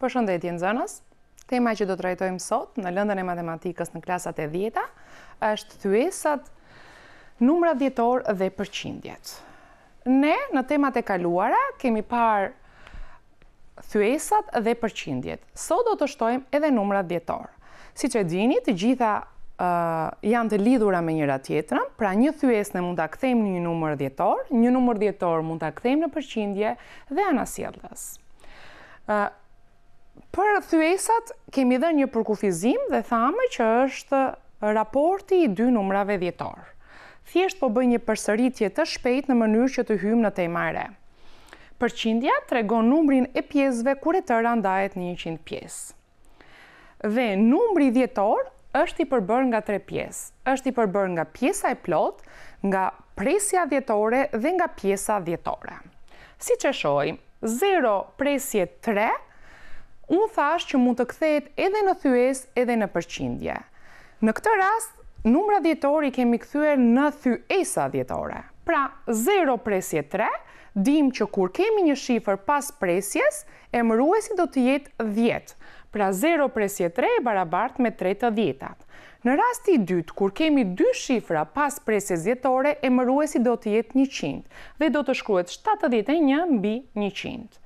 Përshëndetje nxënës. Tema që do trajtojmë sot në lëndën e matematikës në klasat e 10-ta është thyesat numrat dhjetor dhe përqindjet. Ne në temat e kaluara kemi parë thyesat dhe përqindjet. Sot do të shtojmë edhe numrat dhjetor. Siç e dini, të gjitha janë të lidhura me njëra tjetrën, pra një thyesë ne mund ta kthejmë në një numër dhjetor, një numër dhjetor mund ta kthejmë në përqindje dhe anasjelltas. Ë për thyesat kemi dhënë një përkufizim dhe thamë që është raporti i dy numrave dhjetor. Thjesht po bëj një përsëritje të shpejtë në mënyrë që të hyjmë në tema e re. Përqindja tregon numrin e pjesëve kur e tëra ndahet në 100 pjesë. Dhe numri dhjetor është i përbërë nga tre pjesë. Është i përbërë nga pjesa e plotë, nga presja dhjetore dhe nga pjesa dhjetore. Siç e shohim, zero presje tre, unë thashë që mund të kthehet edhe në thyesë edhe në përqindje. Në këtë rast, numrat dhjetorë i kemi kthyer në thyesa dhjetore. Pra, zero presje tre, dimë që kur kemi një shifër pas presjes, Emëruesi do të jetë dhjetë, pra zero presje tre e barabartë me tre të dhjetat. Në rasti i dytë, kur kemi dy shifra pas presjes dhjetore, emëruesi do të jetë njëqind dhe do të shkruhet shtatëdhjetë e një mbi njëqind.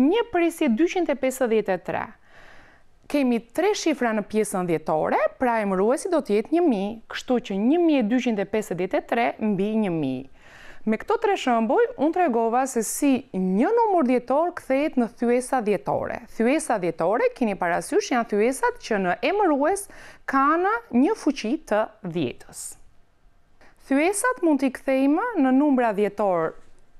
Një presje dyqind e pesëdhjetë e tre. Kemi tre shifra në pjesën dhjetore, pra emëruesi do të jetë një mijë, kështu që një mijë e dyqind e pesëdhjetë e tre mbi një mijë. Me këto tre shembuj, unë tregova se si një numër dhjetor kthehet në thyesa dhjetore. Thyesa dhjetore, kini parasysh, janë thyesat që në emërues kanë një fuqi të dhjetës. Thyesat mund t'i kthejmë në numra dhjetorë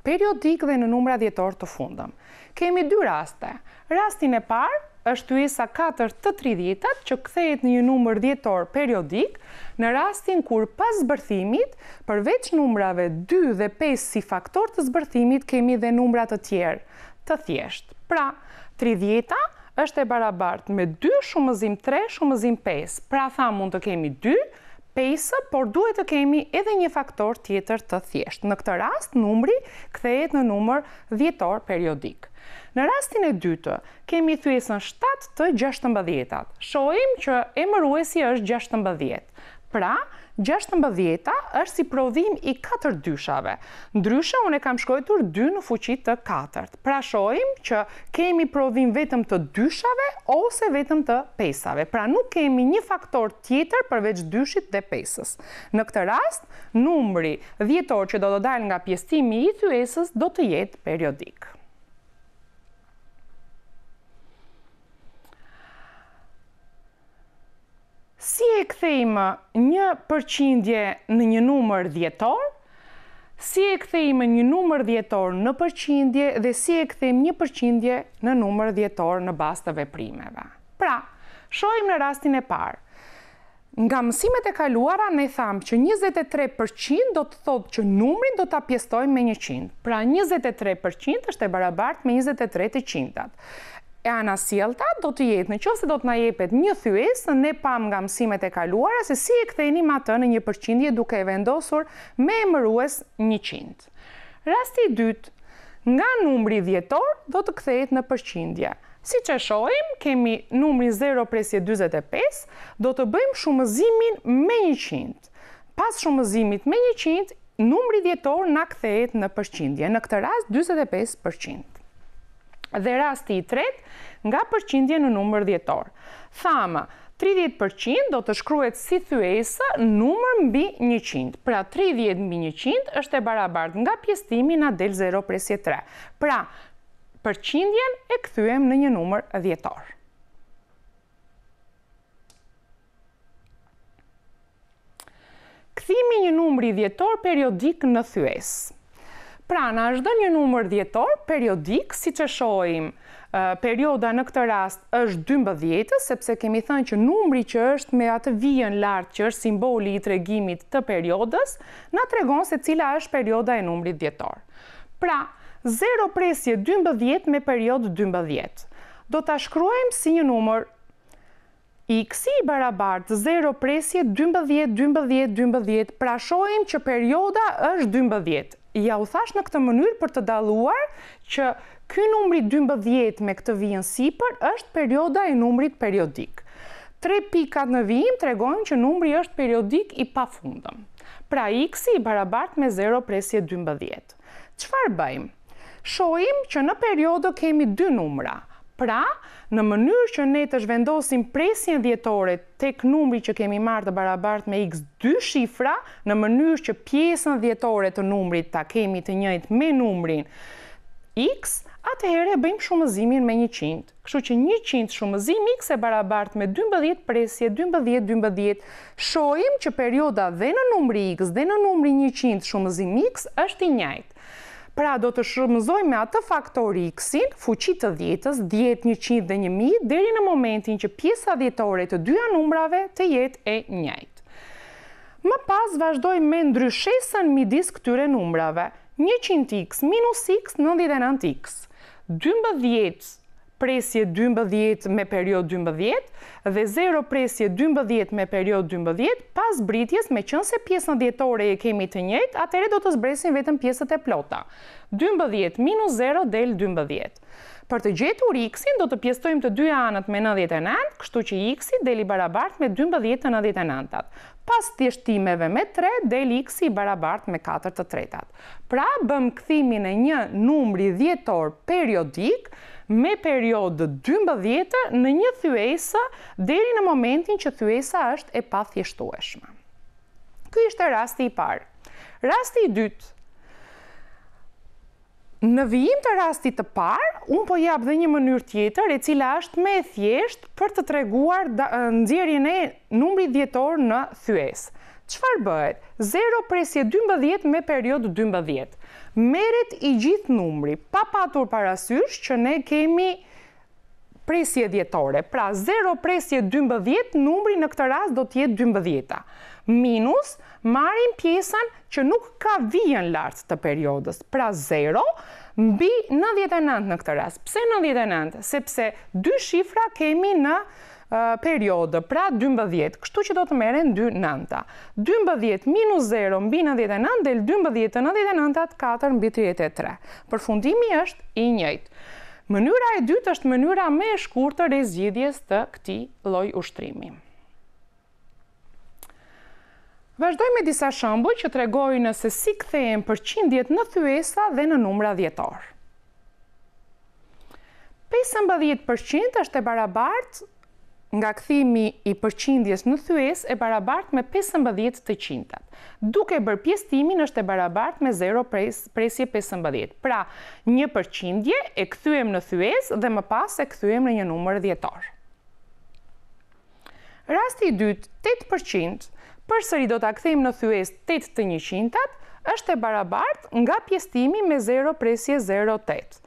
periodikë dhe në numra dhjetorë të fundëm. Kemi dy raste. Rastin e parë është thyesa katër të tridhjetat që kthehet në një numër dhjetor periodik në rastin kur pas zbërthimit, përveç numrave dy dhe pesë si faktorë të zbërthimit kemi dhe numra të tjerë të thjeshtë. Pra, tridhjeta është e barabartë me dy shumëzim tre shumëzim pesë. Pra thamë mund të kemi dy, pesë, por duhet të kemi edhe një faktor tjetër të thjeshtë. Në këtë rast, numri kthehet në numër dhjetor periodik. Në rastin e dytë, kemi thyesën shtatë të gjashtëmbëdhjetat. Shohim që emëruesi është gjashtëmbëdhjetë. Pra, gjashtëmbëdhjeta është si prodhim i katër dyshave. Ndryshe, unë e kam shkrujtur dy në fuqi të katërt. Pra, shohim që kemi prodhim vetëm të dyshave ose vetëm të pesave. Pra, nuk kemi një faktor tjetër përveç dyshit dhe pesës. Në këtë rast, numri dhjetor që do të dalë nga pjesëtimi i thyesës do të jetë periodik. Si e kthejmë një përqindje në një numër dhjetor? Si e kthejmë një numër dhjetor në përqindje dhe si e kthejmë një përqindje në numër dhjetor në bazë të veprimeve. Pra, shohim në rastin e parë. Nga mësimet e kaluara ne thamë që njëzet e tre për qind do të thotë që numrin do ta pjesëtojmë me njëqind. Pra njëzet e tre për qind është e barabartë me njëzet e tre të qindtat. E anasjellta do të jetë, në qoftë se do të na jepet një thyesë, ne pamë nga mësimet e kaluara se si e kthenim atë në një përqindje duke e vendosur me emërues njëqind. Rasti i dytë, nga numri dhjetor do të kthehet në përqindje. Siç e shohim, kemi numrin zero presje dyzet e pesë, do të bëjmë shumëzimin me njëqind. Pas shumëzimit me njëqind, numri dhjetor na kthehet në përqindje, në këtë rast dyzet e pesë për qind. Dhe rasti i tretë, nga përqindje në numër dhjetor. Thamë, tridhjetë për qind do të shkruhet si thyesë numër mbi njëqind. Pra tridhjetë mbi njëqind është e barabartë nga pjesëtimi na del zero presje tre. Pra, përqindjen e kthyem në një numër dhjetor. Kthimi një numri dhjetor periodik në thyesë. Pra, na është dhënë një numër dhjetor periodik, siç e shohim, perioda në këtë rast është dymbëdhjetë, sepse kemi thënë që numri që është me atë vijën lart që është simboli i tregimit të periodës, na tregon se cila është perioda e numrit dhjetor. Pra, zero presje dymbëdhjetë me periodë dymbëdhjetë. Do ta shkruajmë si një numër X-i i barabartë zero presje dymbëdhjetë dymbëdhjetë dymbëdhjetë pra shohim që perioda është dymbëdhjetë. Ja u thashë në këtë mënyrë për të dalluar që ky numri dymbëdhjetë me këtë vijën sipër është perioda e numrit periodik. Tre pikat në vijim tregojnë që numri është periodik i pafundëm. Pra X-i i barabartë me zero presje dymbëdhjetë. Çfarë bëjmë? Shohim që në periodë kemi dy numra. Pra, në mënyrë që ne të zhvendosim presjen dhjetore tek numri që kemi marrë të barabartë me x dy shifra në mënyrë që pjesën dhjetore të numrit ta kemi të njëjtë me numrin x, atëherë e bëjmë shumëzimin me njëqind. Kështu që njëqind shumëzim x e barabartë me dymbëdhjetë presje dymbëdhjetë dymbëdhjetë. Shohim që perioda dhe në numri x dhe në numrin njëqind shumëzim x është i njëjtë. Pra do të shumëzojmë me atë faktor X-in, fuqi të dhjetës, dhjetë, njëqind dhe një mijë, deri në momentin që pjesa dhjetore e të dyja numrave të jetë e njëjtë. Më pas vazhdojmë me ndryshesën midis këtyre numrave, njëqind x minus x, nëntëdhjetë e nëntë x. Dymbëdhjetë presje dymbëdhjetë me periodë dymbëdhjetë dhe zero presje dymbëdhjetë me periodë dymbëdhjetë pas zbritjes meqenëse pjesën dhjetore e kemi të njëjtë atëherë do të zbresim vetëm pjesët e plota dymbëdhjetë minus zero del dymbëdhjetë për të gjetur x-in do të pjestojmë të dyja anët me nëntëdhjetë e nëntë kështu që x-i del i barabartë me dymbëdhjetë të nëntëdhjetë e nëntat pas thjeshtimeve me tre del x-i i barabartë me katër të tretat. Pra bëmë kthimin e një numri dhjetor periodik me periodë dymbëdhjetë në një thyesë deri në momentin që thyesa është e pathjeshtueshme. Ky ishte rasti i parë. Rasti i dytë, Në vijim të rastit të parë, unë po jap dhe një mënyrë tjetër e cila është më e thjeshtë për të treguar nxjerrjen e numri dhjetor në thyesë. Çfarë bëhet? Zero presje dymbëdhjetë me periodë dymbëdhjetë. Merret i gjithë numri, pa patur parasysh që ne kemi presje dhjetore. Pra, zero presje dymbëdhjetë, numri në këtë rast do të jetë dymbëdhjeta. Minus, marrim pjesën që nuk ka vijën lart të periodës, pra zero, mbi nëntëdhjetë e nëntë në këtë rast. Pse nëntëdhjetë e nëntë? Sepse dy shifra kemi në periodë, pra dymbëdhjetë, kështu që do të merren dy nënta. Dymbëdhjetë minus zero mbi nëntëdhjetë e nëntë del dymbëdhjetë të nëntëdhjetë e nëntat, katër mbi tridhjetë e tre. Përfundimi është i njëjtë. Mënyra e dytë është mënyra më e shkurtër e zgjidhjes të këtij lloj ushtrimi. Vazhdojmë me disa shembuj që tregojnë se si kthehen përqindjet në thyesa dhe në numra dhjetorë. 15% është e barabartë nga kthimi i përqindjes në thyesë e barabartë me 15 të qindtat. Duke bërë pjestimin është e barabartë me 0 presje 15. Pra, një përqindje e kthyem në thyesë dhe më pas e kthyem në një numër dhjetor. Rasti i dytë, tetë për qind, përsëri do ta kthejmë në thyesë tetë të njëqindtat, është e barabartë nga pjestimi me zero presje zero tetë.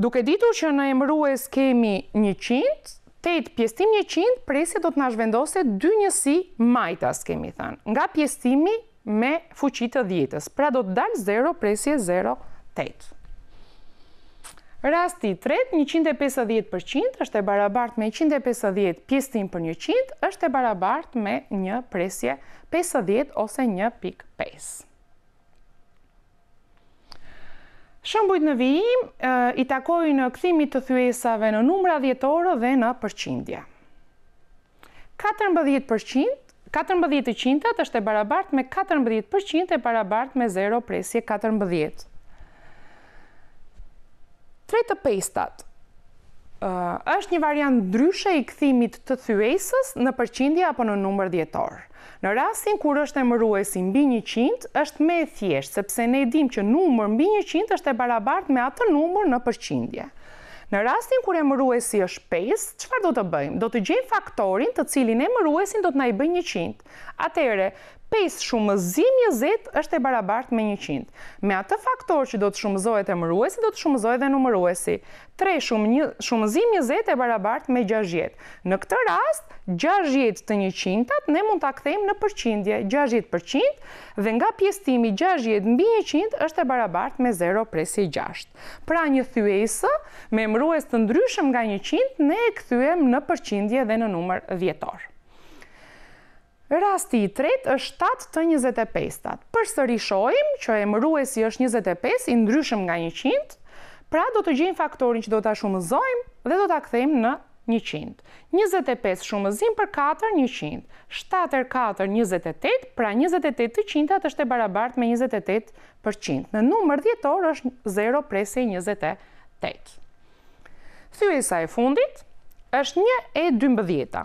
Duke ditur që në emërues kemi njëqind, tetë pjestim njëqind, presja do të na zhvendoset dy njësi majtas, kemi thënë, nga pjestimi me fuqi të dhjetës, pra do të dalë zero presje zero tetë. Rasti i tretë, njëqind e pesëdhjetë për qind është e barabartë me njëqind e pesëdhjetë pjesëtim për njëqind është e barabartë me një presje pesëdhjetë ose një pikë pesë. Shembujt në vijim i takojnë kthimit të thyesave në numra dhjetorë dhe në përqindje. Katërmbëdhjetë për qind Katërmbëdhjetë të qindtat është e barabartë me katërmbëdhjetë për qind e barabartë me zero presje katërmbëdhjetë. Tre të pestat është një variant ndryshe i kthimit të thyesës në përqindje apo në numër dhjetor. Në rastin kur është emëruesi mbi njëqind, është më e thjeshtë, sepse ne dimë që numër mbi njëqind është e barabartë me atë numër në përqindje. Në rastin kur emëruesi është pesë, çfarë do të bëjmë? Do të gjejmë faktorin të cilin emëruesin do të na e bëjë njëqind. Atëherë, pesë shumëzim njëzet është e barabartë me njëqind. Me atë faktor që do të shumëzohet emëruesi, do të shumëzohet dhe numëruesi. Tre shumë një, shumëzim njëzet e barabartë me gjashtëdhjetë. Në këtë rast, gjashtëdhjetë të njëqindtat ne mund ta kthejmë në përqindje. Gjashtëdhjetë përqind Dhe nga pjesëtimi gjashtëdhjetë mbi njëqind është e barabartë me zero presje gjashtë. Pra një thyesë me emërues të ndryshëm nga njëqind ne e kthyem në përqindje dhe në numër dhjetor. Rasti i tretë është shtatë të njëzet e pestat. Përsëri shohim që emëruesi është njëzet e pesë i ndryshëm nga njëqind, pra do të gjejmë faktorin që do ta shumëzojmë dhe do ta kthejmë në njëqind. Njëzet e pesë shumëzim për katër, njëqind. Shtatë herë katër, njëzet e tetë, pra njëzet e tetë të qindtat është e barabartë me njëzet e tetë për qind. Në numër dhjetor është zero presje njëzet e tetë. Thyesa e fundit është një e dymbëdhjeta.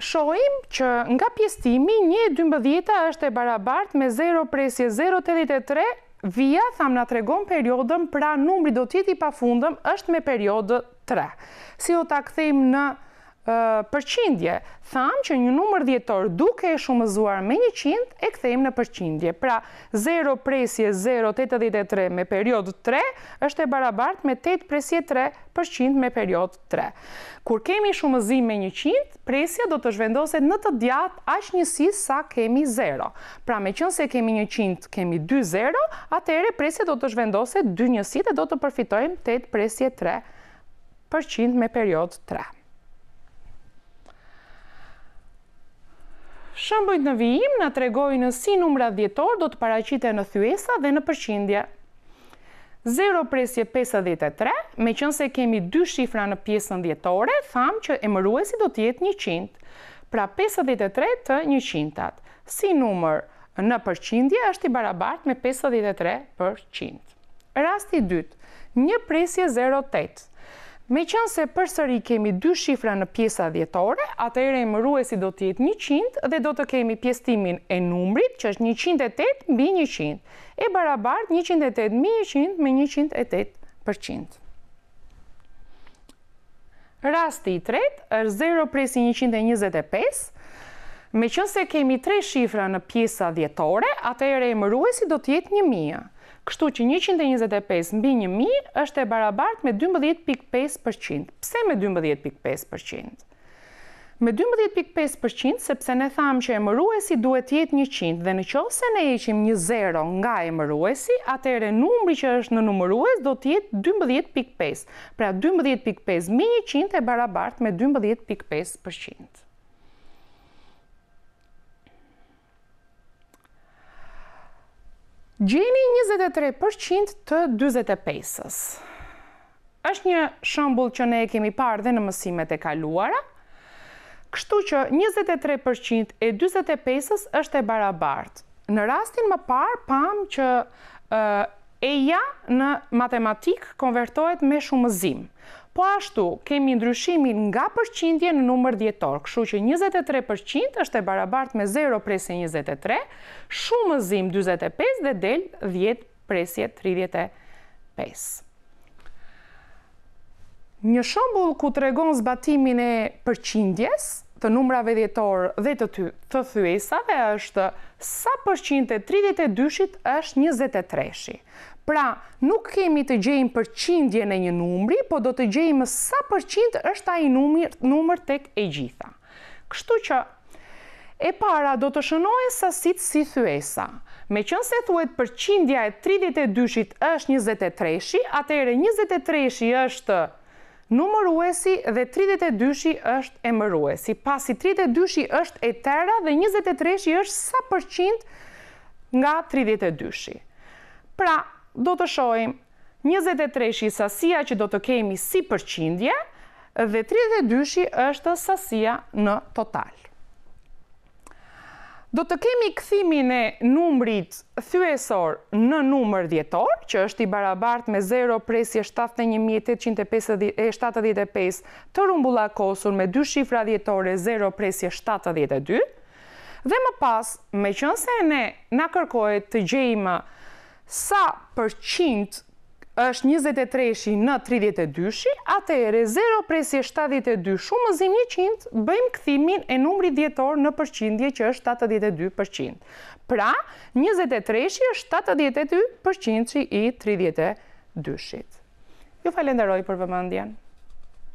Shohim që nga pjesëtimi një e dymbëdhjeta është e barabartë me zero presje zero tetëdhjetë e tre, vija thamë na tregon periodën pra numri do të jetë i pafundëm është me periodë Tre. Si do ta kthejmë në përqindje? Thamë që një numër dhjetor duke e shumëzuar me njëqind e kthejmë në përqindje. Pra, zero presje zero tetëdhjetë e tre me periodë tre është e barabartë me tetë presje tre përqind me periodë tre. Kur kemi shumëzim me njëqind, presja do të zhvendoset në të djathtë aq njësi sa kemi zero. Pra meqenëse kemi njëqind kemi dy zero, atëherë presja do të zhvendoset dy njësi dhe do të përfitojmë tetë presje tre për qind me periodë tre. Shembujt në vijim na tregojnë si numrat dhjetorë do të paraqiten në thyesa dhe në përqindje. Zero presje 53, meqenëse kemi dy shifra në pjesën dhjetore, thamë që emëruesi do të jetë 100, pra 53 të 100-tat. Si numër në përqindje është i barabartë me pesëdhjetë e tre për qind. Rasti i dytë, një presje zero tetë. Meqenëse përsëri kemi dy shifra në pjesa dhjetore, atëherë emëruesi do të jetë njëqind dhe do të kemi pjesëtimin e numrit, që është njëqind e tetë mbi njëqind, e barabartë njëqind e tetë mbi njëqind me njëqind e tetë për qind. Rasti i tretë është zero presje njëqind e njëzet e pesë, meqenëse kemi tre shifra në pjesa dhjetore, atëherë emëruesi do të jetë një mijë. Kështu që njëqind e njëzet e pesë mbi një mijë është e barabartë me dymbëdhjetë pikë pesë për qind. Pse me dymbëdhjetë pikë pesë për qind? Me dymbëdhjetë pikë pesë për qind sepse ne thamë që emëruesi duhet të jetë njëqind dhe në qoftë se ne heqim një zero nga emëruesi atëherë numri që është në numërues do të jetë dymbëdhjetë pikë pesë pra dymbëdhjetë pikë pesë mbi njëqind e barabartë me dymbëdhjetë pikë pesë për qind. Gjeni njëzet e tre për qind të dyzet e pesës. Është një shembull që ne e kemi parë dhe në mësimet e kaluara, kështu që njëzet e tre për qind e dyzet e pesës është e barabartë. Në rastin më parë pamë që E-ja në matematikë konvertohet me shumëzim. Po ashtu, kemi ndryshimin nga përqindje në numër dhjetor, kështu që njëzet e tre përqind është e barabartë me zero presje njëzet e tre, shumëzim dyzet e pesë dhe del dhjetë presje tridhjetë e pesë. Një shembull ku tregon zbatimin e përqindjes, të numrave dhjetorë dhe të të thyesave është sa përqind e tridhjetë e dyshit është njëzet e treshi. Pra, nuk kemi të gjejmë përqindjen e një numri, po do të gjejmë sa përqind është ai numër tek e gjitha. Kështu që, e para do të shënohen sasitë si thyesa. Meqenëse thuhet përqindja e tridhjetë e dyshit është njëzet e treshi, atëherë njëzet e treshi është numëruesi dhe tridhjetë e dyshi është emëruesi, pasi tridhjetë e dyshi është e tëra dhe njëzet e treshi është sa përqind nga tridhjetë e dyshi. Pra, do të shohim. Njëzet e treshi sasia që do të kemi si përqindje dhe tridhjetë e dyshi është sasia në total. Do të kemi kthimin e numrit thyesor në numër dhjetor, që është i barabartë me zero presje shtatëdhjetë e një mijë tetëqind e shtatëdhjetë e pesë të rrumbullakosur me dy shifra dhjetore zero presje shtatëdhjetë e dy. Dhe më pas, meqenëse ne na kërkohet të gjejmë sa përqind është njëzet e treshi në tridhjetë e dyshi, atëherë zero presje shtatëdhjetë e dy shumëzim njëqind bëjmë kthimin e numrit dhjetor në përqindje që është shtatëdhjetë e dy përqind. Pra, njëzet e treshi është shtatëdhjetë e dy përqindshi i tridhjetë e dyshit. Ju falenderoj për vëmendjen.